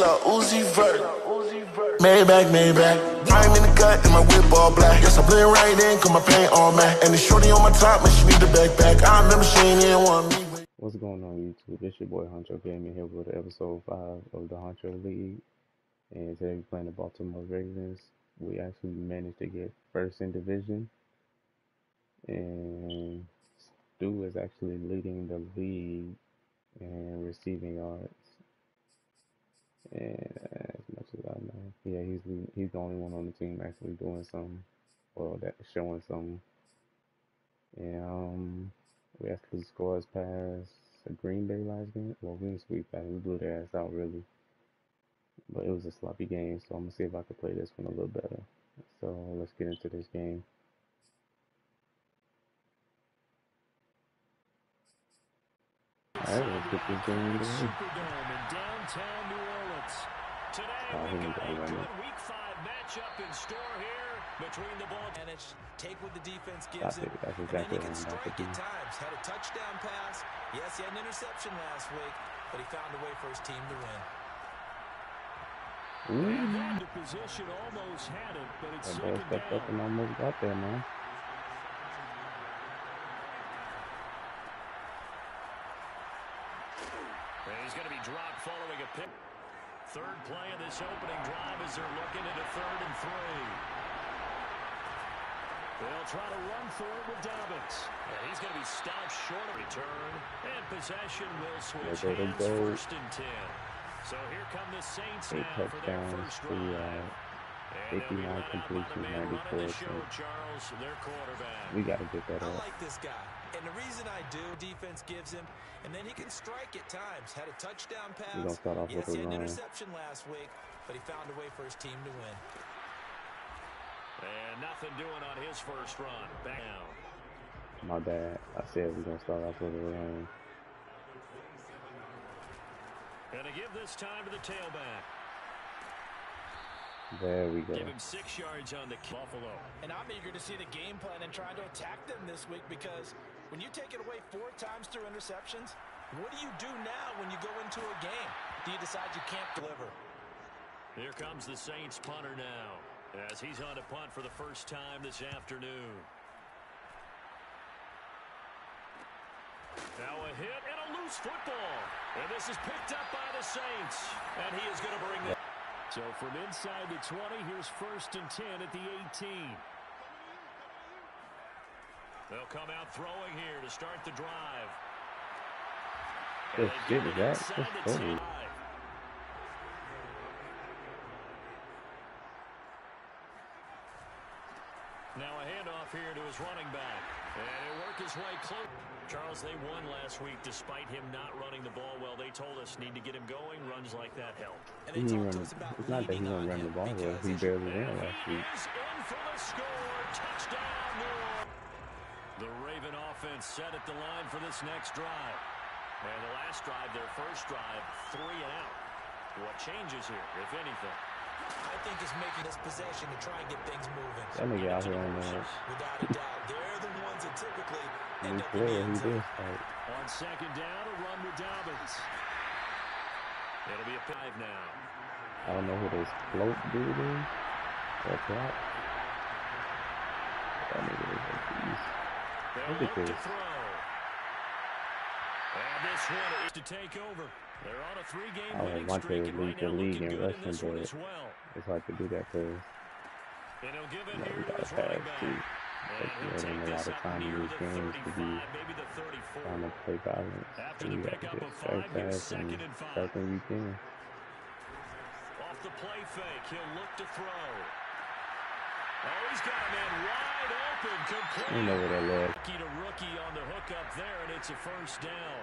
Lil Uzi Vert. Maybach, Maybach. In the and my whip all black. I blend right in, cause my paint matte. And the shorty on my top, man, she need the backpack. I remember she ain't even want me. What's going on YouTube? This your boy Huncho Gaming here with episode 5 of the Huncho League. And today we're playing the Baltimore Ravens. We actually managed to get first in division. And Stu is actually leading the league in receiving yards. And as much as I know, yeah, he's he's the only one on the team actually doing something, or that showing something. And um, we actually scored past a Green Bay last game. Well, we didn't sweep that; we blew their ass out really. But it was a sloppy game, so I'm gonna see if I can play this one a little better. So let's get into this game. Alright, let's get this game. Superdome in downtown New Orleans. Today Oh, we've here we got go, a Week Five matchup in store here between the ball. take what the defense That's gives it. him, That's and then he can I'm about to strike at times. Had a touchdown pass. Yes, he had an interception last week, but he found a way for his team to win. Ooh, And the position almost had it, but it's that stepped up and almost got there, man. And he's going to be dropped following a pick. Third play of this opening drive as they're looking at a third and three. They'll try to run for it with Dobbins. And he's going to be stopped short of return. And possession will switch There they hands go. first and ten. So here come the Saints Eight now for their touchdowns, first three drive. uh, And they'll 59 led out by the completions, 94 the show. Charles, their quarterback. We gotta get that I up. like this guy, and the reason I do, defense gives him, and then he can strike at times. Had a touchdown pass. gonna start off yes, with he a had an interception last week, but he found a way for his team to win. And nothing doing on his first run. Back now. My bad. I said we're gonna start off with a run. And to give this time to the tailback. There we go. Give him six yards on the Buffalo. And I'm eager to see the game plan and trying to attack them this week because when you take it away four times through interceptions, what do you do now when you go into a game? Do you decide you can't deliver? Here comes the Saints punter now. As he's on to punt for the first time this afternoon. Now a hit and a loose football. And this is picked up by the Saints. And he is going to bring it. So from inside the 20, here's first and 10 at the 18. They'll come out throwing here to start the drive. And Good they get it that? inside Let's go. Now a handoff here to his running back. And he'll work his way close. Charles, they won last week despite him not running the ball well. They told us need to get him going. Runs like that help. And He they didn't talked to run. us about It's not that he leaning don't run the ball well. He barely ran last he week. is in for the score. Touchdown, New Orleans. The Raven offense set at the line for this next drive. And the last drive, their first drive, three and out. What changes here, if anything? I think it's making this possession to try and get things moving. That nigga out here on the Without a doubt, they're the ones that typically end up in the end zone. did start. On second down, a run with Dobbins. It'll be a five now. I don't know who this float dude is. Or flop. That nigga is a beast. They'll Look at look to this. throw. And this one is to take over. They're on a three-game I streak to and lead right the league in good in rushing, this one but well. it's hard to do that because And it you know, we gotta his pass too. But he'll there a lot of time in these the games to be 35, maybe the 34. trying to play violence. After the you got to get of start fast and second and five. start when you can. Off the play fake, he'll look to throw. Oh, he's got a man wide open, complete. Oh, you know what I love. Rookie to rookie on the hookup there, and it's a first down.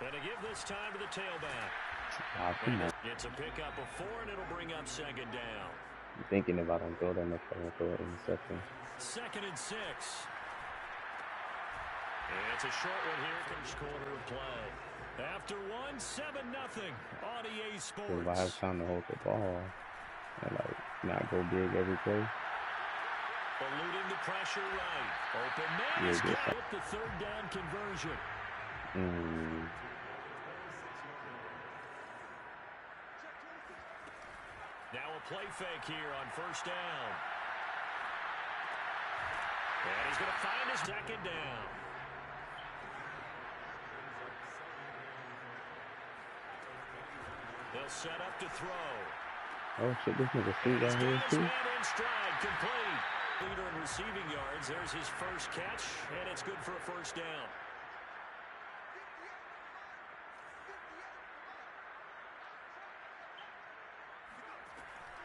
And to give this time to the tailback. It's a pickup of four, and it'll bring up second down. I'm thinking if I don't throw that much, I'm gonna throw it interception. Second and six. It's a short one here. Comes quarter of play. After one, seven nothing on EA So if I have Sports. time to hold the ball and like not go big every play, Eluding the pressure right. Open man Yeah, is good. got it. The third down conversion. Mm. Now a play fake here on first down. And he's going to find his second down. They'll set up to throw. Oh shit, this nigga He's out here too. stride, complete. Leader in receiving yards. There's his first catch, and it's good for a first down.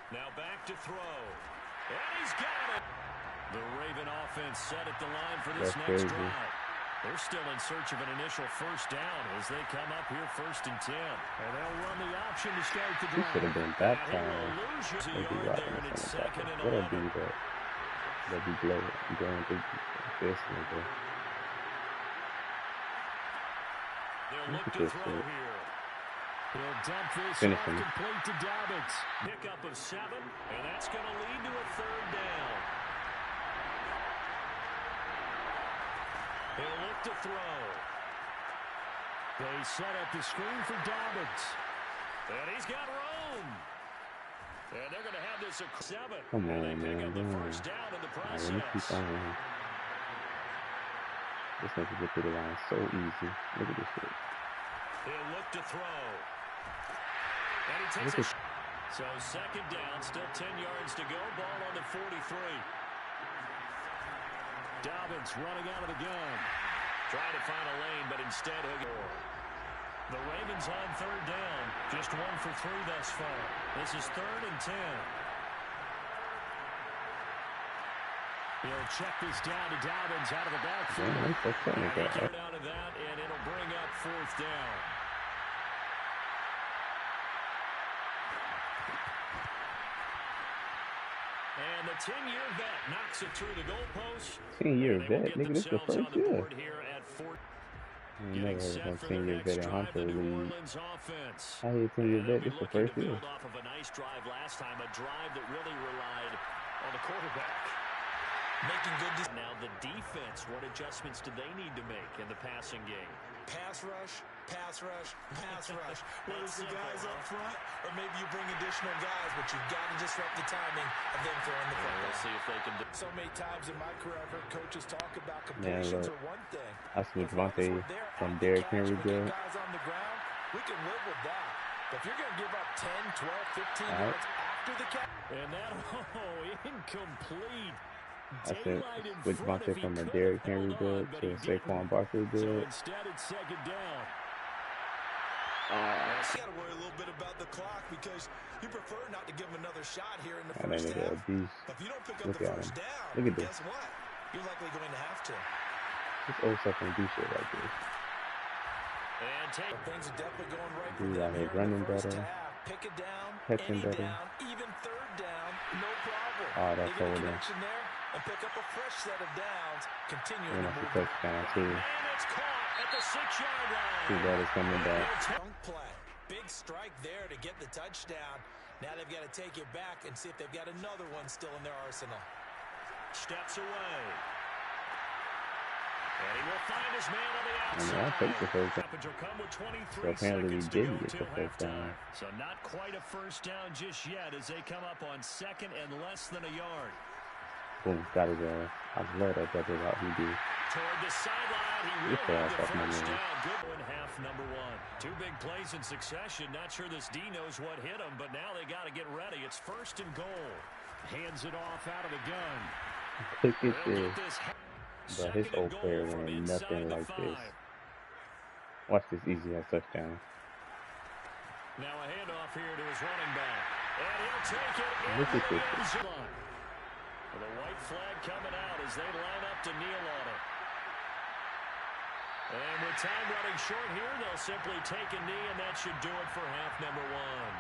Now back to throw. And he's got it. The Raven offense set at the line for this That's next crazy. drive. They're still in search of an initial first down as they come up here first and 10. And they'll run the option to start the He drive. should have been And he baptized. will lose you a They be yard rocking there, and this it's the second and What I 11. do that? That be blow going through this nigga. They'll Look at to this throw here. He'll dump this Finish him. complete to Dobbins. Pickup of seven, and that's going to lead to a third down. He'll look to throw. They set up the screen for Dobbins. And he's got Rome. And they're going to have this seven. Come and on, they pick man, up the first down in the Alright, let keep process. on. This nigga get through the line so easy. Look at this shit. He'll look to throw. And he takes Look a So second down, still 10 yards to go. Ball on the 43. Dobbins running out of the gun. Trying to find a lane, but instead he'll go. The Ravens on third down. Just one for three thus far. This is third and 10. He'll check this down to Dobbins out of the backfield. Damn, they fucked that And nigga he up. cleared out of that, and it'll bring up fourth down. And the 10-year vet knocks it through the goalpost. 10 year vet, nigga, this the first year. Mm, I never heard of for no their 10 year next vet in Huncho the New League. Orleans offense. How you 10 year And vet? This the first year. off of a nice drive last time, a drive that really relied on the quarterback. Making good decisions. Now the defense, what adjustments do they need to make in the passing game? Pass rush, pass rush, pass rush. Whether it's the guys up front or maybe you bring additional guys, but you've got to disrupt the timing of them throwing the And football. we'll see if they can do So many times in my career, I've heard coaches talk about Man, completions look. are one thing. I see As Devontae there from Derrick Henry and we get guys on the ground, we can live with that. But if you're going to give up 10, 12, 15 All right. yards after the catch, And that, oh, incomplete. I said Daylight in switch front Devontae from a could Derrick Henry held good on, but to a didn't. Saquon Barkley So good. instead, it's second down. Ah. you got to worry a little bit about the clock because you prefer not to give them another shot here in the That first nigga a half. beast. But if you don't pick up Look the at first him. down, Look at this. guess what? You're likely going to have to. This old stuff don't do shit like this. And take. But things are definitely going right for Dude them out here here in the running better, half. Pick it down, catching any better. down, even third down, no problem. Oh, that's they get a holding. Connection there and pick up a fresh set of downs, continuing And to that's a move the touchdown too. And it's caught at the six-yard line. Too bad it's coming back. Dunk play. Big strike there to get the touchdown. Now they've got to take it back and see if they've got another one still in their arsenal. Steps away. And he will find his man on the I outside. mean, I'll take the first down. Happens will come with 23 So apparently we seconds to didn't get the first down. So not quite a first down just yet as they come up on second and less than a yard. Boom, got his ass. I love that double route he did. Toward the sideline, he will have the first down. Good one, half number one. Two big plays in succession. Not sure this D knows what hit him, but now they got to get ready. It's first and goal. Hands it off out of the gun. Look at this. get this. ha- Bro, his old player ran nothing like this. Watch this easy ass touchdown. Now a handoff here to his running back. And he'll take it Look at this. With a white flag coming out as they line up to kneel on it. And with time running short here, they'll simply take a knee, and that should do it for half number one.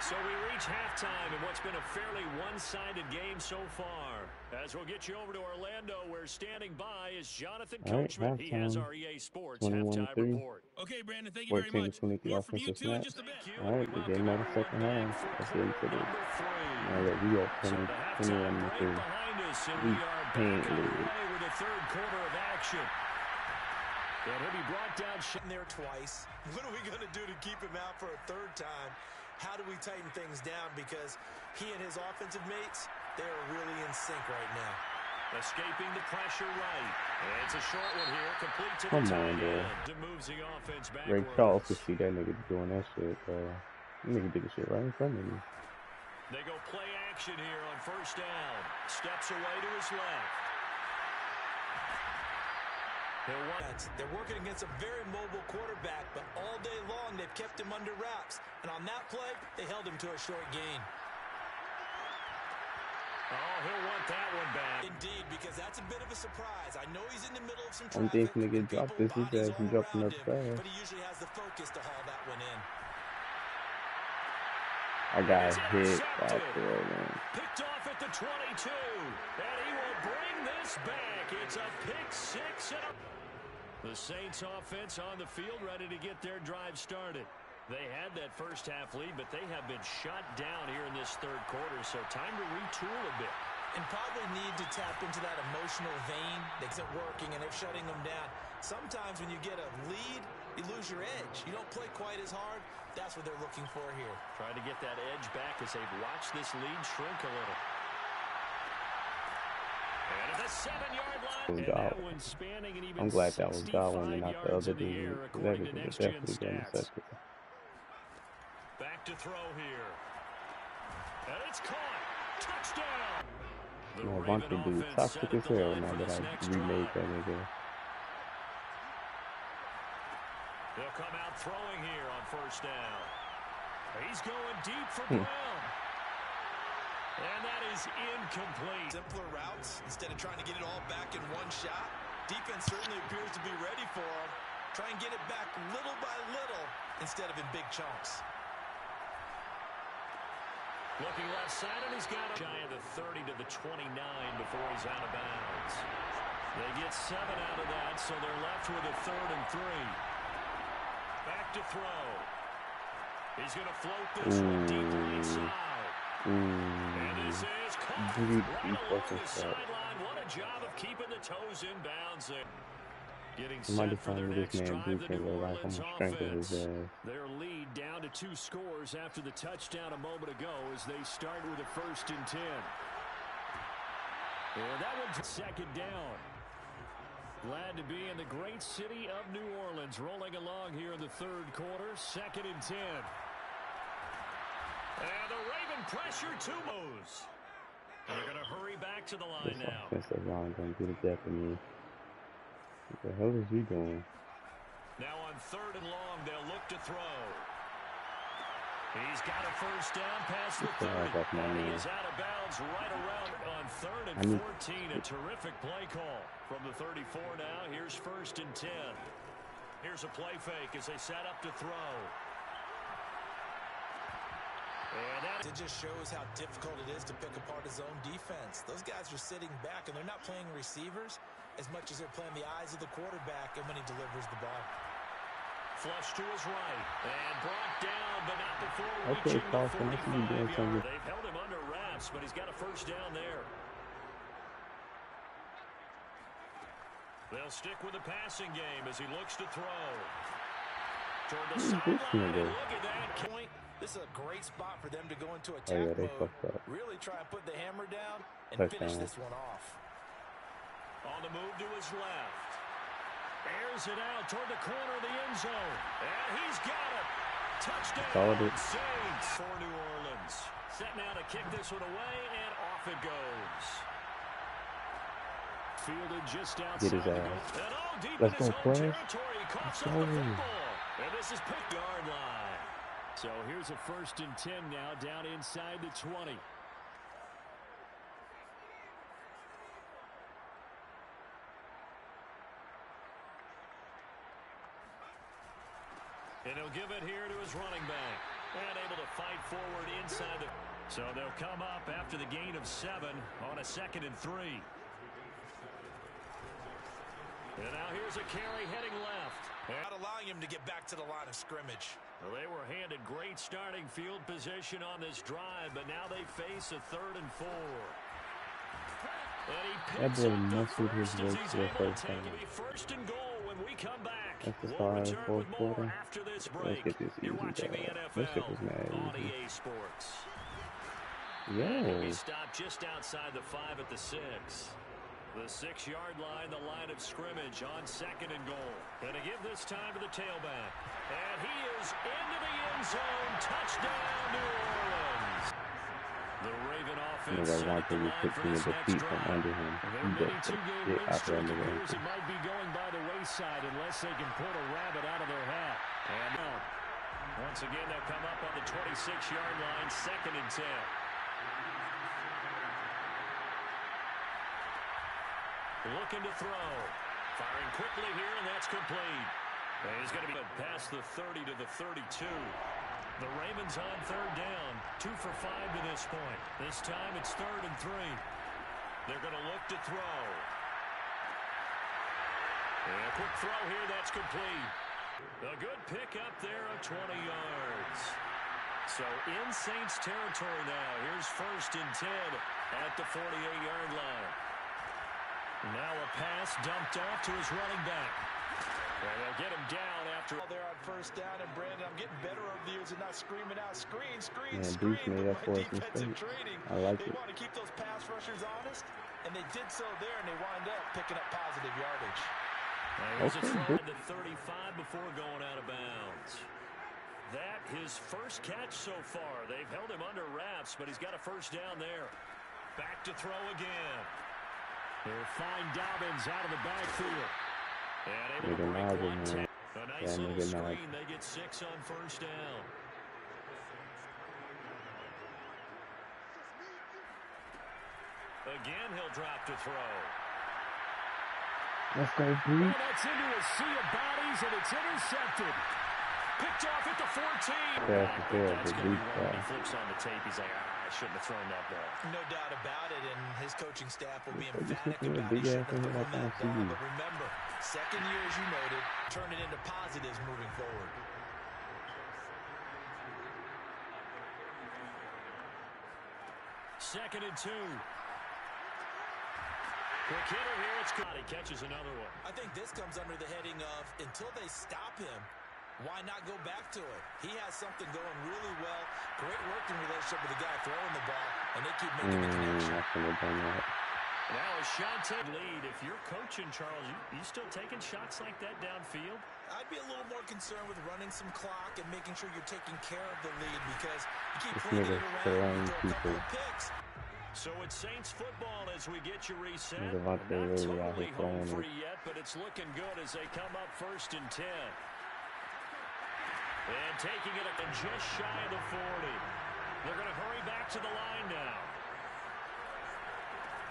So we reach halftime in what's been a fairly one-sided game so far. As we'll get you over to Orlando, where standing by is Jonathan All right, Coachman. He has halftime. our EA Sports 21 halftime three. report. Okay, Brandon, thank you very much. to 23 More from you two in just a bit. All right, the game out of second half. That's what he said. Now that we are So 20, the 21 halftime to break 3. behind us, and We we are can't lose. with the third quarter of action. And he'll be brought down. sh- there twice. What are we going to do to keep him out for a third time? How do we tighten things down? Because he and his offensive mates, they are really in sync right now. Escaping the pressure right. And it's a short one here, complete to Come the on, tight bro. end. To moves the offense Ray. Charles could see that nigga doing that shit, bro. That nigga did the shit right in front of me. They go play action here on first down. Steps away to his left. He'll want That's- They're working against a very mobile quarterback, but all day long they've kept him under wraps. And on that play, they held him to a short gain. Oh, he'll want that one back. Indeed, because that's a bit of a surprise. I know he's in the middle of some I'm traffic. thinking to get dropped this week bodies as he all dropping up him, fast. But he usually has the focus to haul that one in. I got hit by there, man. Picked off at the 22. And he will bring this back. It's a pick six. And a... The Saints offense on the field ready to get their drive started. They had that first half lead, but they have been shut down here in this third quarter, so time to retool a bit. And probably need to tap into that emotional vein that isn't working and they're shutting them down. Sometimes when you get a lead, you lose your edge. You don't play quite as hard. That's what they're looking for here. Trying to get that edge back as they've watched this lead shrink a little. And at the seven-yard line, and that one spanning an even I'm glad that was 65 Godwin and not the other dude. That to was definitely getting Stats. intercepted. Back to throw here. And it's caught. Touchdown. The Man, Raven Vontae dude offense toxic set as hell now that I next remade that nigga. They'll come out throwing here on first down. He's going deep for Hmm. Brown. And that is incomplete. Simpler routes instead of trying to get it all back in one shot. Defense certainly appears to be ready for him. Try and get it back little by little instead of in big chunks. Looking left side, and he's got a shy of the 30 to the 29 before he's out of bounds. They get seven out of that, so they're left with a third and three. To throw. He's going to float this one deep right Ooh. side. Ooh. And this is caught Dude, right along the sideline. What a job of keeping the toes in bounds there. Getting set for their this next man drive, the New like I'm Orleans offense. ass. Their lead down to two scores after the touchdown a moment ago as they start with a first and ten. And that one's second down. Glad to be in the great city of New Orleans, rolling along here in the third quarter, second and ten. And the Raven pressure two moves. They're going to hurry back to the line This now. offensive line gonna be the death of me. What the hell is he doing? Now on third and long, they'll look to throw. He's got a first down past the Get the 30. heck off my And he is out of bounds right around on third I and 14. A terrific play call from the 34 now. Here's first and 10. Here's a play fake as they set up to throw. And that It just shows how difficult it is to pick apart his own defense. Those guys are sitting back, and they're not playing receivers as much as they're playing the eyes of the quarterback and when he delivers the ball. Flush to his right. And brought down, but not before Okay, reaching the Carson, I see you doing 45 yard. They've held him under wraps, but he's got a first down there. They'll stick with the passing game as he looks to throw. Toward the hmm, Who's sideline, look at that. Point. This is a great spot for them to go into Oh attack yeah, they mode. up. Really try and put the hammer down and Touchdown. finish this one off. On the move to his left. Airs it out toward the corner of the end zone. And he's got it. Touchdown. Called it. Saints for New Orleans. Set now to kick this one away, and off it goes. Fielded just outside his the ass. goal. And deep Let's in his go, own territory. He coughs Let's up the go. football. And this is pick yard line. So here's a first and 10 now down inside the 20. And he'll give it here to his running back. And able to fight forward inside the... So they'll come up after the gain of seven on a second and three. And now here's a carry heading left. Not allowing him to get back to the line of scrimmage. Well, they were handed great starting field position on this drive, but now they face a third and four. That boy muscled his way to the first time. First and goal when we come back. That's the We'll start of return fourth with more quarter. after this Let's get this You're easy, watching the dog. NFL This shit was mad on easy. EA Sports. Yo. He stopped just outside the five at the six. The six-yard line, the line of scrimmage on second and goal. Going to give this time to the tailback. And he is into the end zone. Touchdown, New Orleans. The Raven offense Nigga set want the to line pick for him this with the feet from under him. He mini just two-game get win out there streak under appears might be going by the wayside unless they can pull a rabbit out of their hat. And now, once again, they'll come up on the 26-yard line, second and 10. Looking to throw. Firing quickly here, and that's complete. And he's going to be past the 30 to the 32. The Ravens on third down. Two for five to this point. This time it's third and three. They're going to look to throw. And a quick throw here, that's complete. A good pick up there of 20 yards. So in Saints territory now. Here's first and 10 at the 48-yard line. Now a pass dumped off to his running back. And they'll get him down after. There on first down, and Brandon, I'm getting better over the years and not screaming out, screen, screen, Man, screen. Made with up for defensive training. I like they it. want to keep those pass rushers honest, and they did so there, and they wind up picking up positive yardage. Now here's a Okay, throw good. at the 35 before going out of bounds. That his first catch so far. They've held him under wraps, but he's got a first down there. Back to throw again. They'll find Dobbins out of the backfield. And able to Nigga break Nigel, one man. ta- A nice Yeah, little nigga Nigel. screen. They get six on first down. Again, he'll drop to throw. Let's go, And Bree. that's into a sea of bodies, and it's intercepted. Picked off at the 14. Yeah, I think yeah, that's the gonna be deep one he flips on the tape. He's like, ah, I shouldn't have thrown that ball. No doubt about it, and his coaching staff will be Looks like emphatic he's about big he ass shouldn't have thrown that ball. But remember, second year, as you noted, turn it into positives moving forward. Second and two. Quick hitter here. It's good. He catches another one. I think this comes under the heading of until they stop him, why not go back to it? He has something going really well. Great working relationship with the guy throwing the ball, and they keep making the Mm, connection. I should have done that. Now a Shante lead. If you're coaching, Charles, you, you still taking shots like that downfield? I'd be a little more concerned with running some clock and making sure you're taking care of the lead because you keep This flinging it around, throwing you throw a couple people. of picks. So it's Saints football as we get you reset. Nigga Not really totally home free yet, but it's looking good as they come up first and 10. And taking it and just shy of the 40. They're going to hurry back to the line now.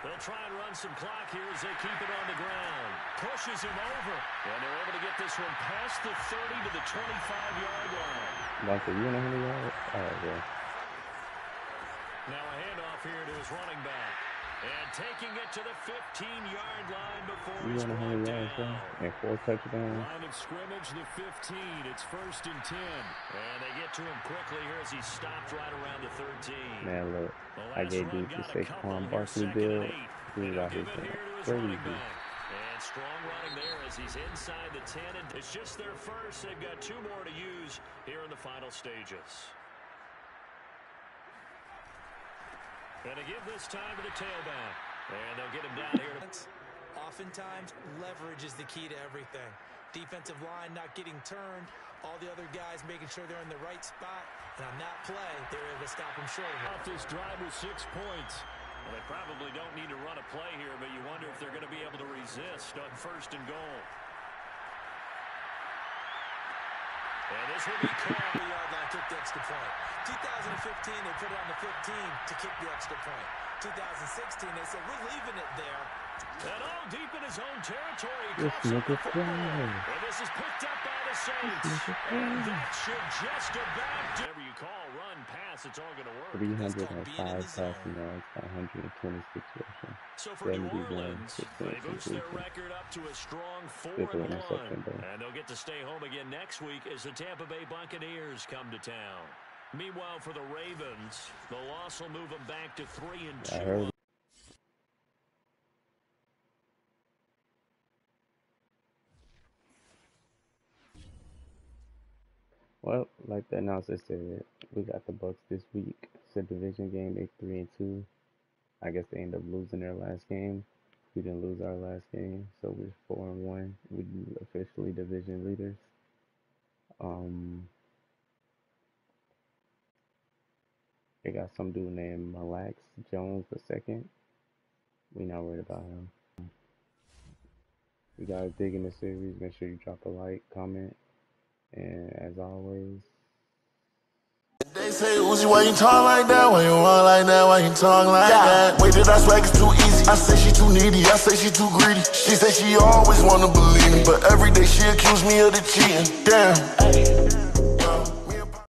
They'll try and run some clock here as they keep it on the ground. Pushes him over. And they're able to get this one past the 30 to the 25-yard line. Vontae, you know how many yards? Alright, yeah. Now a handoff here to his running back. And taking it to the 15-yard line before You he's know brought down. And four touchdowns. Line of scrimmage, the 15. It's first and 10. And they get to him quickly here as he stopped right around the 13. Man, look. I gave run Deuce got the a couple Saquon Barkley bill. He was out here give it here to his running crazy. And strong running there as he's inside the 10. And it's just their first. They've got two more to use here in the final stages. And to give this time to the tailback. And they'll get him down here. Oftentimes, leverage is the key to everything. Defensive line not getting turned, all the other guys making sure they're in the right spot. And on that play, they're able to stop him short of. Off this drive with six points. Well, they probably don't need to run a play here, but you wonder if they're going to be able to resist on first and goal. And this will be called. The yard line took the extra point. 2015, they put it on the 15 to kick the extra point. 2016, they said, we're leaving it there. And all deep in his own territory. This nigga play. And this is picked up 305 passing yards, 126 rushing. So for New Orleans, they boost their record up to a strong 4 and 1. And they'll get to stay home again next week as the Tampa Bay Buccaneers come to town. Meanwhile, for the Ravens, the loss will move them back to 3 and 2. Well, like the announcer said, we got the Bucks this week. It's a division game. They three and two. I guess they end up losing their last game. We didn't lose our last game, so we're four and one. We officially division leaders. Um, they got some dude named Malax Jones the second. We not worried about him. You guys digging the series? Make sure you drop a like, comment, and as always, They say, Uzi, why you talk like that? Why you run like that? Why you talk like that? Wait, did I swag is too easy? I say she too needy. I say she too greedy. She say she always wanna believe me, but every day she accuse me of the cheating. Damn.